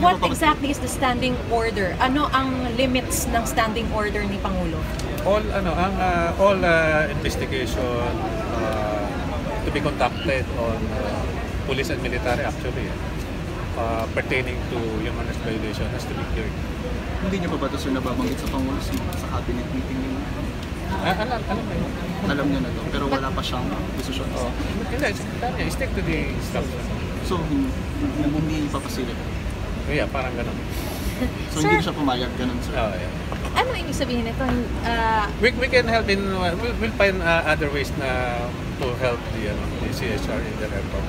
what pa exactly is the standing order? Ano ang limits ng standing order ni Pangulo? all ano ang uh, all uh, investigation uh, to be conducted on uh, police and military actually uh, pertaining to human rights violation has to be cleared. Hindi niyo pa ba ito sir nababanggit sa Pangulo sa, cabinet meeting niyo? Ah, alam, alam mo yun. Alam niyo na to, pero wala pa siyang desisyon. Oh, hindi, stick to the instruction. So, hindi, hindi papasilip. Kaya parang ganun. So, Sir- hindi siya pumayag, ganun sir. Oh, yeah. Ano ibig sabihin nito? Ah, We, we can help in, uh, we'll, we'll find uh, other ways na to help the, ano, the CSR in their effort.